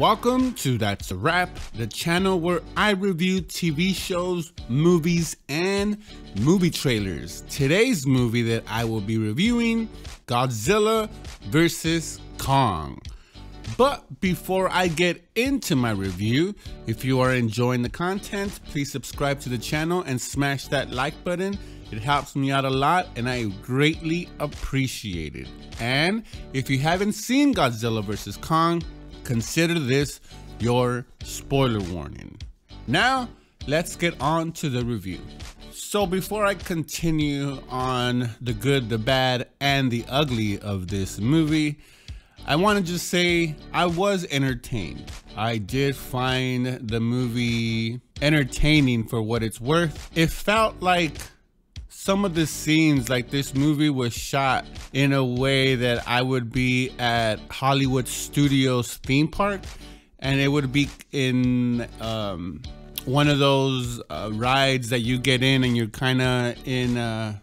Welcome to That's a Wrap, the channel where I review TV shows, movies, and movie trailers. Today's movie that I will be reviewing, Godzilla vs. Kong. But before I get into my review, if you are enjoying the content, please subscribe to the channel and smash that like button. It helps me out a lot and I greatly appreciate it. And if you haven't seen Godzilla vs. Kong, consider this your spoiler warning. Now, let's get on to the review. So before I continue on the good, the bad, and the ugly of this movie, I want to just say I was entertained. I did find the movie entertaining for what it's worth. It felt like some of the scenes, like this movie was shot in a way that I would be at Hollywood Studios theme park and it would be in um, one of those uh, rides that you get in and you're kind of in kind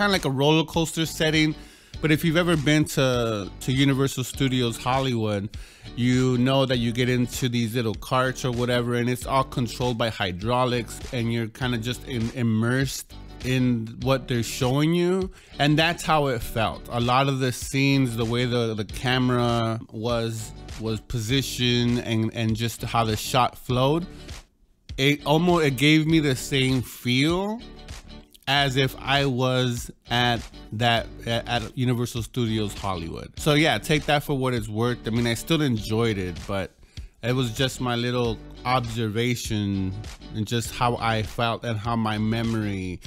of like a roller coaster setting. But if you've ever been to to Universal Studios Hollywood, you know that you get into these little carts or whatever, and it's all controlled by hydraulics, and you're kind of just in, immersed in what they're showing you and that's how it felt a lot of the scenes the way the the camera was was positioned and and just how the shot flowed it almost it gave me the same feel as if I was at that at Universal Studios Hollywood. So yeah, take that for what it's worth. I mean, I still enjoyed it, but it was just my little observation and just how I felt and how my memory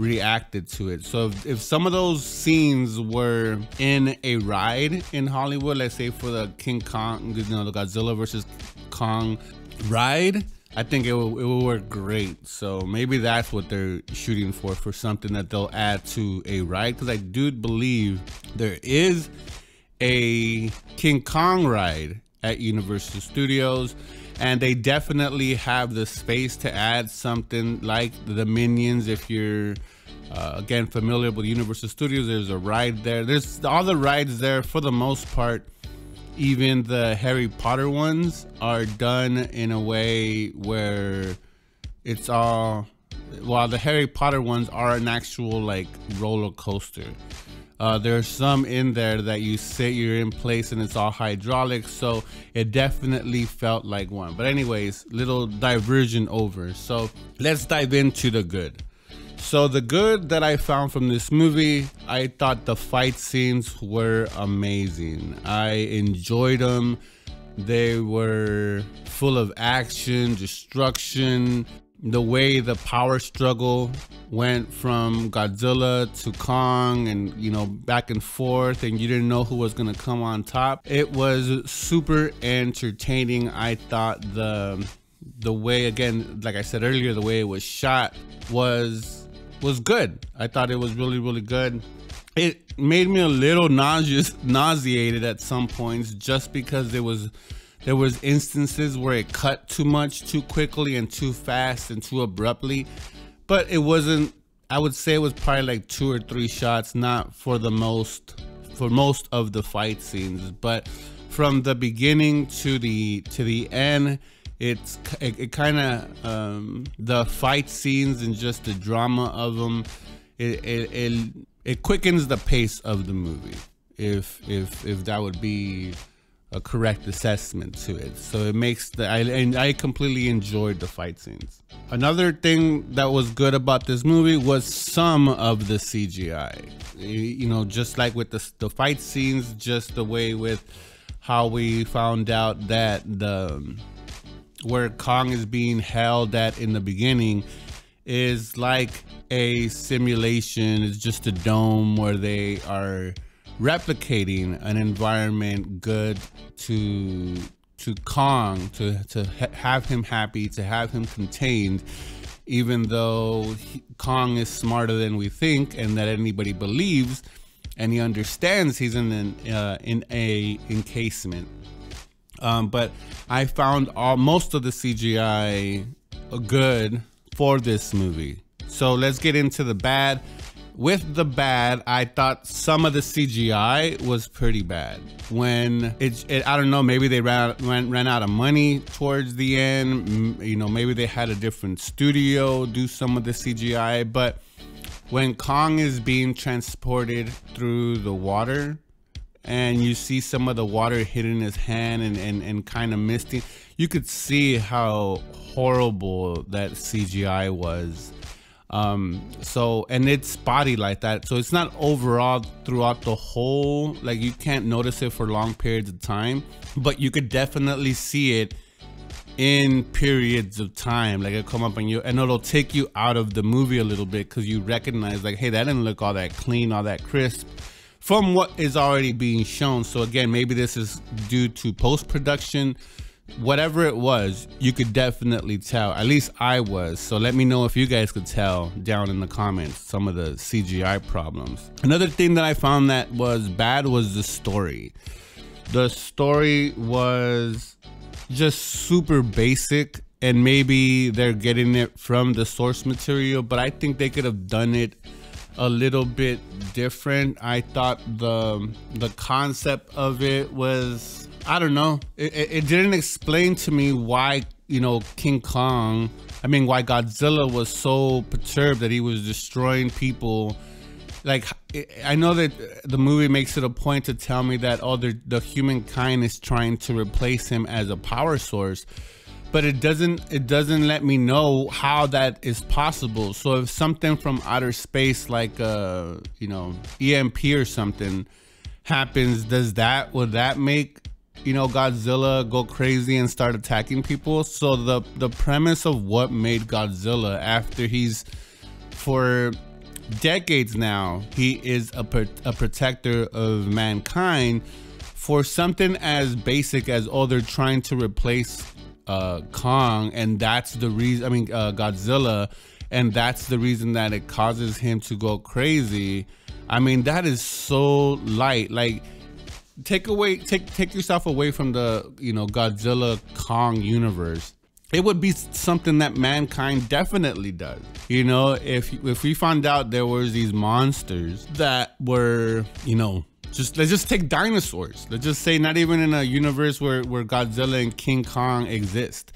reacted to it. So if, if, some of those scenes were in a ride in Hollywood, let's say for the King Kong, you know, the Godzilla versus Kong ride, I think it will, it will work great. So maybe that's what they're shooting for, for something that they'll add to a ride. Because I do believe there is a King Kong ride at Universal Studios. And they definitely have the space to add something like the Minions. If you're, uh, again, familiar with Universal Studios, there's a ride there. There's all the rides there for the most part even the Harry Potter ones are done in a way where it's all while the Harry Potter ones are an actual like roller coaster. Uh, there's some in there that you sit, you're in place, and it's all hydraulic, so it definitely felt like one. But anyways, little diversion over. So let's dive into the good. So the good that I found from this movie, I thought the fight scenes were amazing. I enjoyed them. They were full of action, destruction, the way the power struggle went from Godzilla to Kong and you know back and forth and you didn't know who was going to come on top. It was super entertaining. I thought the the way again like I said earlier the way it was shot was was good. I thought it was really, really good. It made me a little nauseous, nauseated at some points just because there was there was instances where it cut too much, too quickly, and too fast and too abruptly. But it wasn't. I would say it was probably like two or three shots, not for the most for most of the fight scenes, but from the beginning to the to the end it's it, it kind of um, the fight scenes and just the drama of them. It, it it it quickens the pace of the movie. If if if that would be a correct assessment to it. So it makes the I and I completely enjoyed the fight scenes. Another thing that was good about this movie was some of the CGI. You know, just like with the the fight scenes, just the way with how we found out that the um, where Kong is being held at in the beginning is like a simulation. It's just a dome where they are replicating an environment good to to Kong to to ha have him happy, to have him contained, even though he, Kong is smarter than we think and that anybody believes, and he understands he's in an uh, in a encasement um, but I found all most of the CGI good for this movie. So let's get into the bad. With the bad, I thought some of the CGI was pretty bad. When it, it I don't know, maybe they ran, ran ran out of money towards the end. You know, maybe they had a different studio do some of the CGI, but when Kong is being transported through the water and you see some of the water hitting his hand and, and, and kind of misting, you could see how horrible that CGI was. Um, so, and it's spotty like that. So it's not overall throughout the whole, like you can't notice it for long periods of time, but you could definitely see it in periods of time. Like it come up on you, and it'll take you out of the movie a little bit because you recognize like, hey, that didn't look all that clean, all that crisp from what is already being shown. So again, maybe this is due to post-production whatever it was, you could definitely tell. At least I was. So let me know if you guys could tell down in the comments some of the CGI problems. Another thing that I found that was bad was the story. The story was just super basic and maybe they're getting it from the source material, but I think they could have done it a little bit different. I thought the the concept of it was I don't know. It, it, didn't explain to me why, you know, King Kong, I mean, why Godzilla was so perturbed that he was destroying people. Like, I know that the movie makes it a point to tell me that, oh, the humankind is trying to replace him as a power source but it doesn't it doesn't let me know how that is possible so if something from outer space like uh you know emp or something happens does that would that make you know Godzilla go crazy and start attacking people. So the the premise of what made Godzilla after he's for decades now he is a, a protector of mankind for something as basic as oh they're trying to replace uh, Kong and that's the reason I mean uh, Godzilla and that's the reason that it causes him to go crazy. I mean that is so light like take away take take yourself away from the you know Godzilla Kong universe. It would be something that mankind definitely does. You know if if we found out there was these monsters that were you know just let's just take dinosaurs. Let's just say not even in a universe where where Godzilla and King Kong exist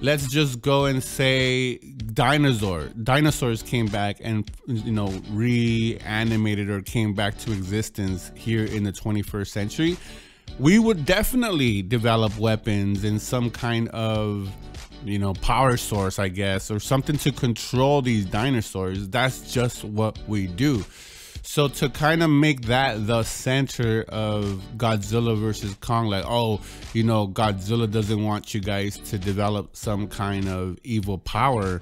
let's just go and say dinosaur. Dinosaurs came back and you know reanimated or came back to existence here in the 21st century. We would definitely develop weapons and some kind of you know power source i guess or something to control these dinosaurs. That's just what we do so to kind of make that the center of Godzilla versus Kong, like, oh, you know, Godzilla doesn't want you guys to develop some kind of evil power,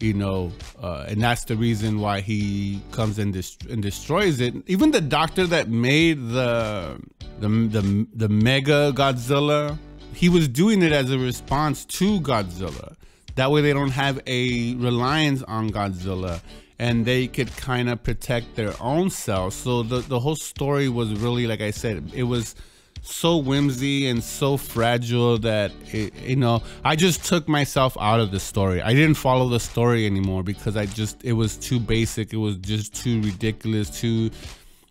you know, uh, and that's the reason why he comes and, dest- and destroys it. Even the doctor that made the the the, the Mechagodzilla, he was doing it as a response to Godzilla. That way, they don't have a reliance on Godzilla and they could kind of protect their own selves. So the, the whole story was really, like I said, it was so whimsy and so fragile that, it, you know, I just took myself out of the story. I didn't follow the story anymore because I just, it was too basic. It was just too ridiculous, too,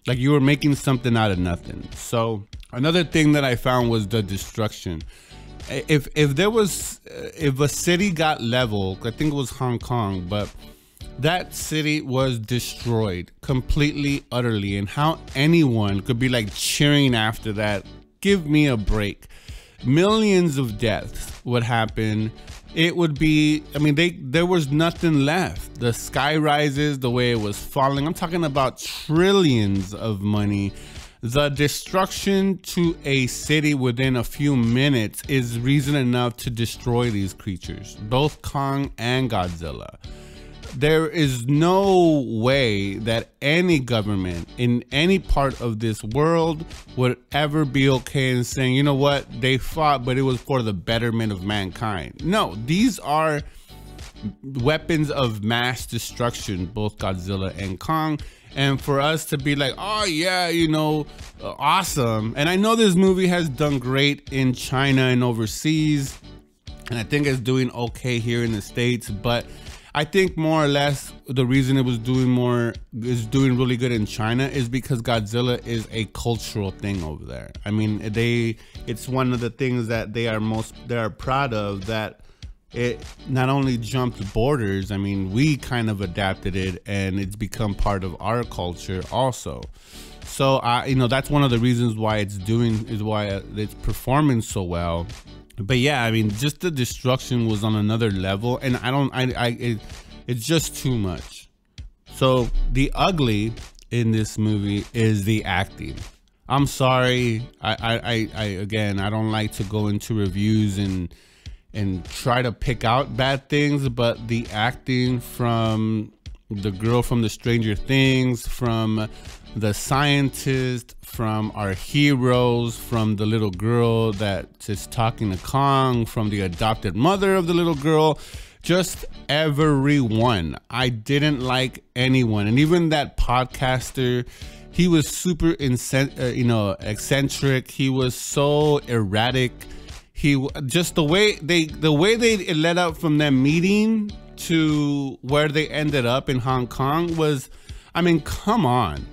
like you were making something out of nothing. So another thing that I found was the destruction if if there was if a city got leveled, I think it was Hong Kong, but that city was destroyed completely, utterly, and how anyone could be like cheering after that. Give me a break. Millions of deaths would happen. It would be, I mean, they there was nothing left. The sky rises the way it was falling. I'm talking about trillions of money. The destruction to a city within a few minutes is reason enough to destroy these creatures, both Kong and Godzilla there is no way that any government in any part of this world would ever be okay in saying, you know what, they fought, but it was for the betterment of mankind. No, these are weapons of mass destruction, both Godzilla and Kong. And for us to be like, oh yeah, you know, uh, awesome. And I know this movie has done great in China and overseas, and I think it's doing okay here in the States, but I think more or less the reason it was doing more is doing really good in China is because Godzilla is a cultural thing over there. I mean, they it's one of the things that they are most they are proud of that it not only jumped borders, I mean, we kind of adapted it and it's become part of our culture also. So I, you know, that's one of the reasons why it's doing is why it's performing so well but yeah, I mean, just the destruction was on another level, and I don't, I, I, it, it's just too much. So the ugly in this movie is the acting. I'm sorry, I, I, I, I again, I don't like to go into reviews and and try to pick out bad things, but the acting from the girl from the Stranger Things, from the scientist, from our heroes, from the little girl that is talking to Kong, from the adopted mother of the little girl, just everyone. I didn't like anyone, and even that podcaster. He was super, incent- uh, you know, eccentric. He was so erratic. He just the way they, the way they led up from that meeting to where they ended up in Hong Kong was, I mean, come on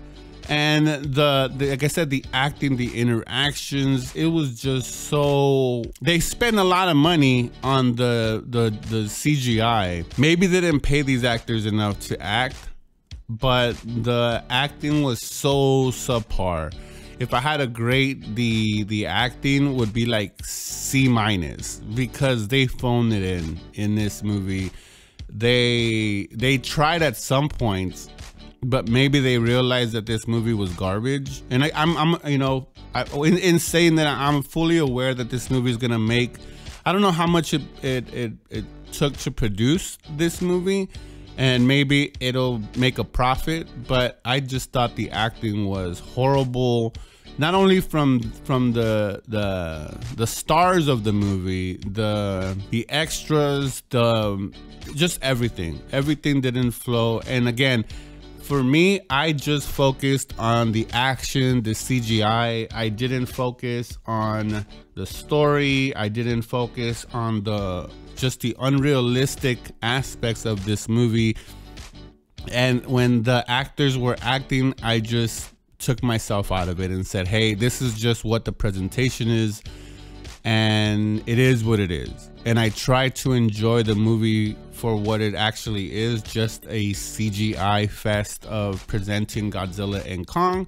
and the, the, like i said the acting the interactions it was just so they spent a lot of money on the the the cgi maybe they didn't pay these actors enough to act but the acting was so subpar. If i had a grade the the acting would be like c minus because they phoned it in in this movie. They they tried at some points but maybe they realized that this movie was garbage. And I, am I'm, I'm, you know, I, in, in, saying that, I'm fully aware that this movie is gonna make. I don't know how much it, it it it took to produce this movie, and maybe it'll make a profit. But I just thought the acting was horrible. Not only from from the the the stars of the movie, the the extras, the just everything. Everything didn't flow. And again, for me, I just focused on the action, the CGI. I didn't focus on the story. I didn't focus on the just the unrealistic aspects of this movie. And when the actors were acting, I just took myself out of it and said, "Hey, this is just what the presentation is." and it is what it is. And I try to enjoy the movie for what it actually is just a CGI fest of presenting Godzilla and Kong.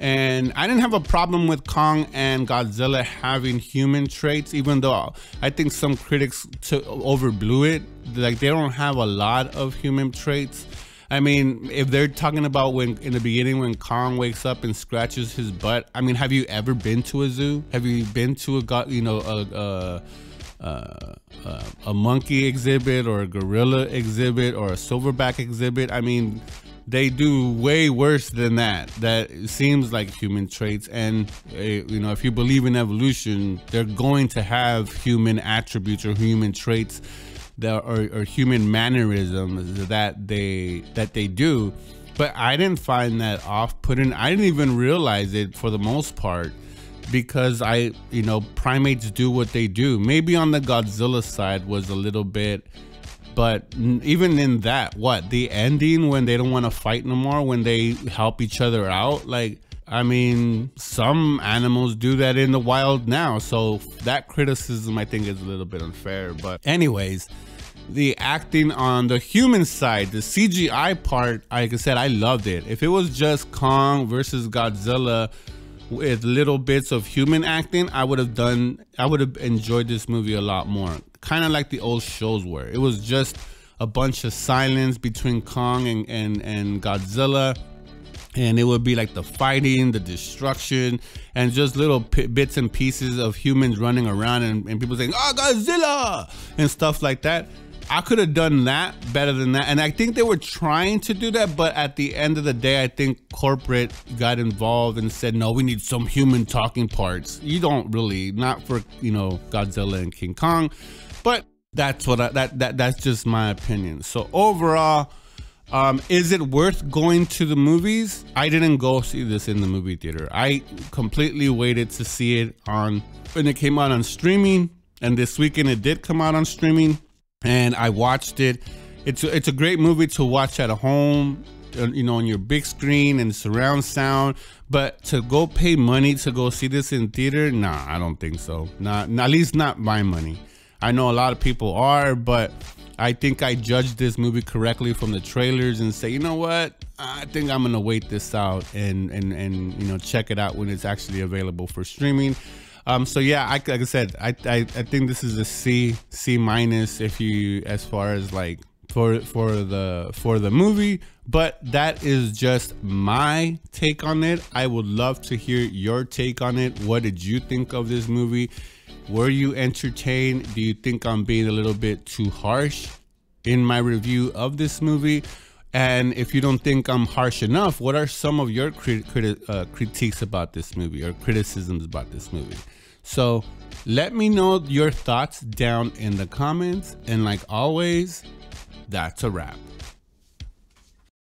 And I didn't have a problem with Kong and Godzilla having human traits, even though I think some critics overblew it. Like they don't have a lot of human traits. I mean, if they're talking about when in the beginning when Kong wakes up and scratches his butt, I mean, have you ever been to a zoo? Have you been to a you know a a, a, a monkey exhibit or a gorilla exhibit or a silverback exhibit? I mean, they do way worse than that. That seems like human traits, and uh, you know, if you believe in evolution, they're going to have human attributes or human traits or, or human mannerisms that they that they do but i didn't find that off-putting i didn't even realize it for the most part because i you know primates do what they do maybe on the godzilla side was a little bit but even in that what the ending when they don't want to fight no more when they help each other out like I mean, some animals do that in the wild now. So that criticism, I think, is a little bit unfair. But, anyways, the acting on the human side, the CGI part, like I said, I loved it. If it was just Kong versus Godzilla with little bits of human acting, I would have done, I would have enjoyed this movie a lot more. Kind of like the old shows were. It was just a bunch of silence between Kong and, and, and Godzilla and it would be like the fighting, the destruction, and just little bits and pieces of humans running around and, and people saying, "Oh, Godzilla!" and stuff like that. I could have done that better than that. And I think they were trying to do that, but at the end of the day, I think corporate got involved and said, no, we need some human talking parts. You don't really, not for, you know, Godzilla and King Kong. But that's what I, that, that, that's just my opinion. So overall, um, is it worth going to the movies? I didn't go see this in the movie theater. I completely waited to see it on when it came out on streaming. And this weekend it did come out on streaming and I watched it it's a, it's a great movie to watch at home, uh, you know, on your big screen and surround sound. But to go pay money to go see this in theater, nah, I don't think so. Not, at least not my money. I know a lot of people are, but I think I judged this movie correctly from the trailers and say, you know what, I think I'm gonna wait this out and and and you know check it out when it's actually available for streaming. Um, so yeah, I, like I said, I, I I think this is a C C minus if you as far as like for for the for the movie. But that is just my take on it. I would love to hear your take on it. What did you think of this movie? Were you entertained? Do you think i'm being a little bit too harsh in my review of this movie and if you don't think i'm harsh enough what are some of your crit- crit- uh, critiques about this movie or criticisms about this movie so let me know your thoughts down in the comments and like always that's a wrap.